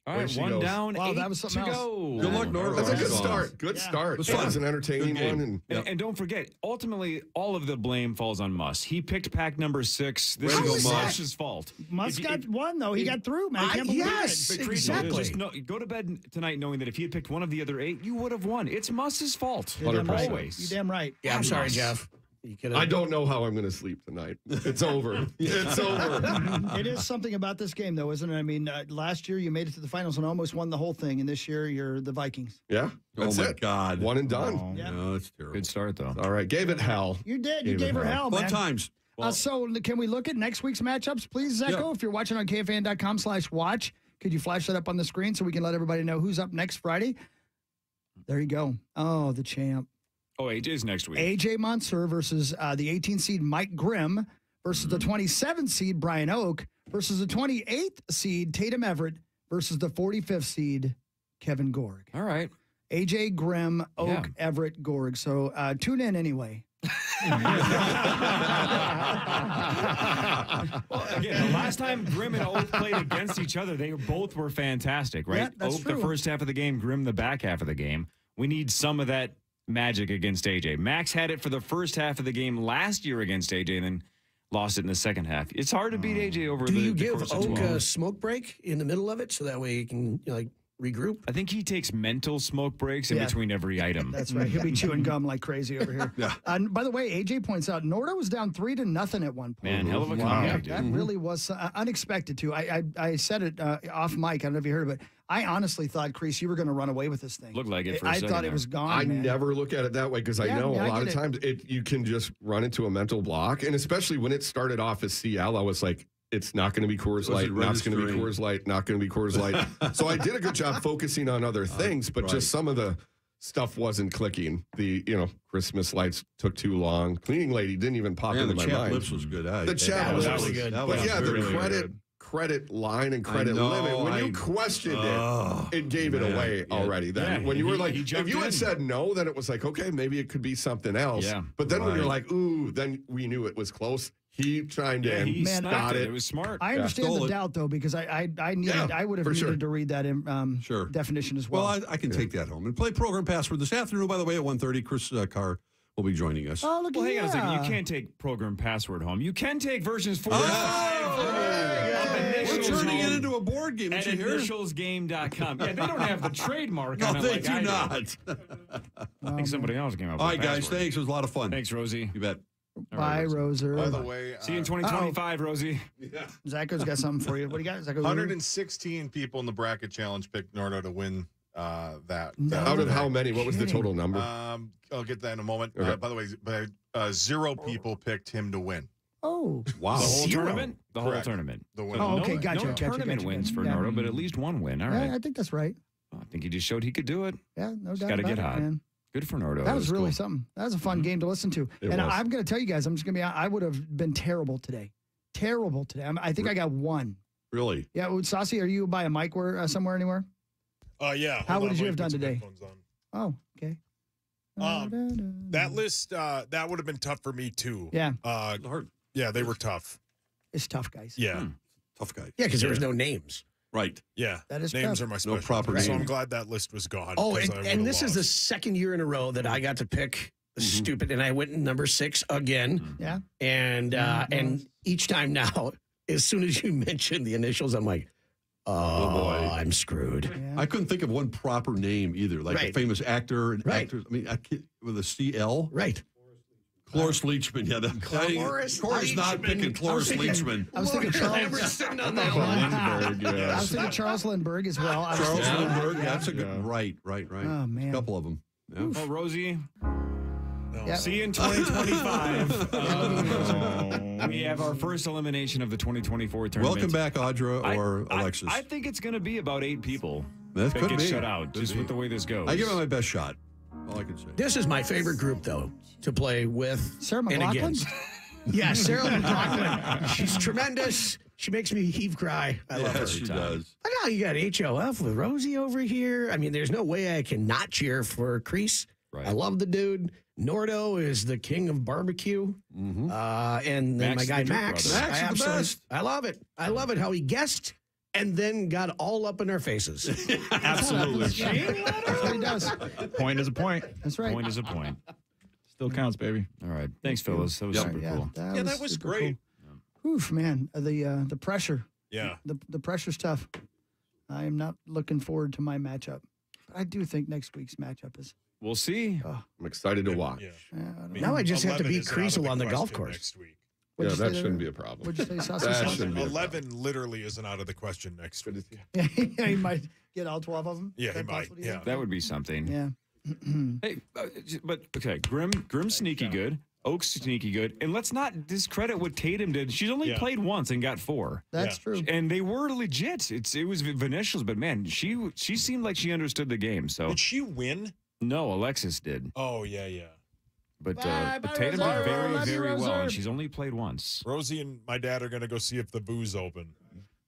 All Way right, she one goes. down, Wow, eight that was something to else. go. Good luck, Nora. That's a good start. Good Yeah. start. It was That fun. was an entertaining game. one. And And, and don't forget, ultimately, all of the blame falls on Muss. He picked pack number six. This Way to is go, Muss's fault. Musk got if- one though. He if- got through, man. I I- can't believe yes. it. But Exactly. Just know, go to bed tonight knowing that if he had picked one of the other eight, you would have won. It's Muss's fault. You're damn right. Always. You're damn right. Yeah, I'm sorry, Jeff. You could I don't know how I'm going to sleep tonight. It's over. It's over. it is something about this game, though, isn't it? I mean, uh, last year you made it to the finals and almost won the whole thing, and this year you're the Vikings. Yeah. That's oh my it. God. One and done. Yeah. No, that's terrible. Good start, though. All right. Gave it hell. You did. You Gave it gave her hell, Fun man. times. uh, so can we look at next week's matchups, please, Zecho? Yeah. If you're watching on KFAN.com slash watch, could you flash that up on the screen so we can let everybody know who's up next Friday? There you go. Oh, the champ. Oh, AJ's next week. AJ Mansour versus uh, the 18 seed Mike Grimm versus the 27 seed Brian Oak versus the 28th seed Tatum Everett versus the 45th seed Kevin Gorg. All right. AJ Grimm, Oak, Yeah. Everett, Gorg. So uh, tune in anyway. Well, again, the last time Grim and Oak played against each other, they both were fantastic, right? Yeah, that's Oak the first half of the game, Grim the back half of the game. We need some of that magic against AJ. Max had it for the first half of the game last year against AJ, and then lost it in the second half. It's hard to beat AJ over Do the, you the give course Oak a smoke break in the middle of it so that way he can you know, like regroup? I think he takes mental smoke breaks in Yeah. between every item. That's right. He'll be chewing gum like crazy over here. Yeah. And by the way, AJ points out Nordo was down three to nothing at one point. Man, hell of a Yeah, comeback, that dude. really was uh, unexpected too. I I, I said it uh, off mic. I don't know if you heard it, but I honestly thought, Crease, you were going to run away with this thing. Looked like it for a I second thought there. it was gone. I man. never look at it that way because I Yeah, know yeah, I a lot of it. times it you can just run into a mental block, and especially when it started off as CL, I was like, it's not going to be Coors Was it Light, not going to be registering? Coors Light, not going to be Coors Light. so I did a good job focusing on other things, but right. just some of the stuff wasn't clicking. The you know Christmas lights took too long. Cleaning lady didn't even pop And into the my chat mind. lips was good. I- The chat that was was really good. That But was yeah, the credit good. Credit line and credit know, limit. When you I- questioned Oh, it, it gave it away yeah. already. Then Yeah, when you he- were like, if jumped you had in. said no, then it was like, okay, maybe it could be something else. Yeah. But then when you're like, ooh, then we knew it was close. He chimed Yeah, in, he Man, got it. it. It was smart. I understand Stole the it. doubt though because I I, I needed Yeah, I would have for needed sure. to read that in, um, Sure. definition as Well, well. I, I can take that home and play program password this afternoon. By the way, at 1.30, Chris uh, Carr will be joining us. oh look Well, at hang on a second. You can't take program password home. You can take versions four and Oh, five of We're turning it into a board game. at Did you hear? initialsgame.com. Yeah, they don't have the trademark No, on it they like do I do. not. I think somebody else came up All with right, the guys. password. Thanks. It was a lot of fun. Thanks, Rosie. You bet. All Bye, Rosie. Roser. By the way, See you in uh, 2025, Rosie. Zacho's got something for you. What do you got, Zacho? 116 people in the bracket challenge picked Nordo to win uh, that. No Out of how many? What was the total number? Um, I'll get that in a moment. Okay. Uh, by the way, but uh, zero people picked him to win. Oh. Wow. The whole Zero. tournament? The whole Correct. tournament. The So win. Oh, okay, no, gotcha, no gotcha, tournament gotcha, wins gotcha. for Yeah. Nordo, but at least one win. All right. Yeah, I think that's right. I think he just showed he could do it. Yeah, no Just doubt got to about get it, hot. man. Good for Nordo. That was really cool. something. That was a fun game to listen to. It and was. I'm going to tell you guys, I'm just going to be. I would have been terrible today. Terrible today. I'm, I think I got one. Really? Yeah, well, Saucy, are you by a mic where, uh, somewhere anywhere? Uh, yeah. How hold would you have done today? Oh, okay. Um, that list, uh, that would have been tough for me too. Yeah. Uh, yeah, they were tough. It's tough, guys. Yeah. Hmm. Tough guy. Yeah, because there was no names. Right. Yeah. That is Names tough. are my No special. proper So I'm glad that list was gone. Oh, and, and would've this is the second year in a row that I got to pick the mm-hmm. stupid, and I went number six again. Mm. Mm. Yeah. And uh, mm-hmm. and each time now, as soon as you mention the initials, I'm like, oh, boy. Oh, I'm screwed. I couldn't think of one proper name either, like a famous actor and Right. actors. I mean, I can't, with a CL. Right. Cloris Leachman. Yeah, the, Cloris of course, not Leachman. picking I was Cloris thinking- Leachman. I was thinking Charles. Emerson on. Lindbergh, I yeah. was thinking Charles Lindbergh as well. I Charles thinking- Lindbergh. Yeah. That's a good. Yeah. Right, right, right. Oh, man. A couple of them. Yeah. Well, Rosie, Yeah. see you in 2025. Uh, we have our first elimination of the 2024 tournament. Welcome back, Audra or I- Alexis. I, think it's going to be about eight people that that could get be. shut out Could just be. with the way this goes. I give it my best shot. All I can say. This is my favorite group, though, to play with Sarah and against. Yeah, Sarah McLachlan. She's tremendous. She makes me heave cry. I love her. yes, she does. But now you got HOF with Rosie over here. I mean, there's no way I can not cheer for Crease. Right. I love the dude. Nordo is the king of barbecue. Mm-hmm. Uh, and then Max my guy the Drip Max. brother. I Max is the absolutely- best. I love it. I love it how he guessed and then got all up in our faces. Absolutely. That's what he does. Point is a point. That's right. Point is a point. Still counts, baby. All right. Thanks, fellas. That was Yeah, super yeah, cool. Yeah, that was great. Cool. Oof, man, uh, the uh, the pressure. Yeah. The the pressure's tough. I am not looking forward to my matchup. But I do think next week's matchup is. We'll see. I'm excited to watch. Yeah. I Now. I just have to 11 beat is out of Kriesel on the golf course. Next week. Yeah, What'd you that shouldn't there? be a problem. What'd you say, Saucy? That Saucy? shouldn't be a. Eleven literally isn't out of the question next week. Yeah, he might get all twelve of them. Yeah, he that might, possible, do you yeah. think? That would be something. Yeah. Hey, uh, but okay, Grim, Grim's sneaky good. Oak's sneaky good, and let's not discredit what Tatum did. She's only Yeah. played once and got four, That's Yeah. true. and they were legit. It's it was Vanishals, but man, she she seemed like she understood the game. So Did she win? no, Alexis did, Oh yeah, yeah. But Bye, uh, bye, but Tatum did very Love you, very well, and she's only played once. Rosie and my dad are gonna go see if the boo's open.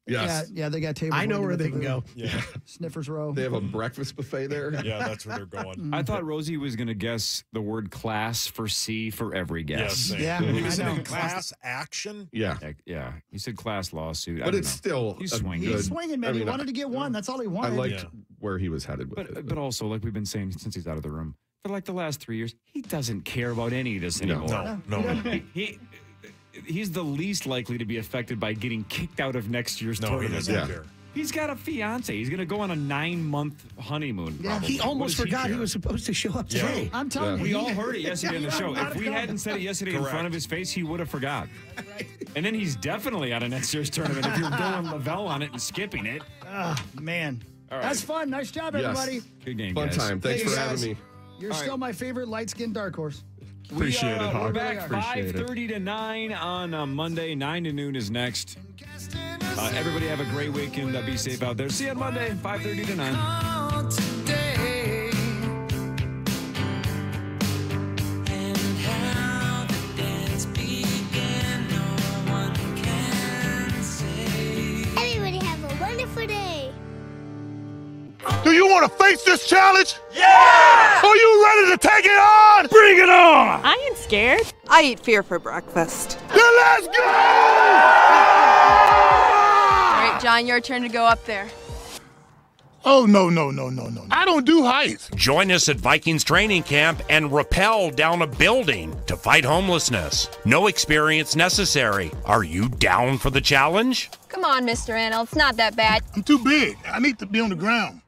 Yes. Yeah, yeah, they got tables. I know where at the they can booth. go. Yeah, Sniffers Row. They have a breakfast buffet there. yeah, that's where they're going. I thought Rosie was going to guess the word class for C for every Yes. guess. same. Yeah, He I know. class action. Yeah. Heck, yeah, you said class lawsuit, But don't it's know. still He's swinging. good- He's swinging, man. I he mean, wanted to get one. That's all he wanted. I liked Yeah. where he was headed with But it. but also, like we've been saying since he's out of the room, for like the last three years, he doesn't care about any of this anymore. No, no, no. He, he- he's the least likely to be affected by getting kicked out of next year's No, he tournament. doesn't Yeah. care. He's got a fiance. He's going to go on a nine-month honeymoon. Yeah. probably. He almost forgot he, care? was supposed to show up Yeah. today. I'm telling Yeah. you. We all heard it yesterday on the show. If we hadn't said it yesterday in front of his face, he would have forgot. And then he's definitely out of next year's tournament if you're going Lavelle on it and skipping it. Ah, man. All right. That's fun. Nice job, Yes. everybody. Good game, Fun guys. time. Thanks Thanks, for guys. having me. You're All right. still my favorite light skinned dark horse. Appreciate we, uh, it, Hawk. We're back Appreciate it. 5.30 to 9 on uh, Monday. 9 to noon is next. Uh, everybody have a great weekend. Uh, be safe out there. See you on Monday, 5.30 to 9. Want to face this challenge? Yeah! Are you ready to take it on? Bring it on! I ain't scared. I eat fear for breakfast. Then let's go! All right, John, your turn to go up there. Oh, no, no, no, no, no. I don't do heights. Join us at Vikings training camp and rappel down a building to fight homelessness. No experience necessary. Are you down for the challenge? Come on, Mr. Annell. It's not that bad. I'm too big. I need to be on the ground.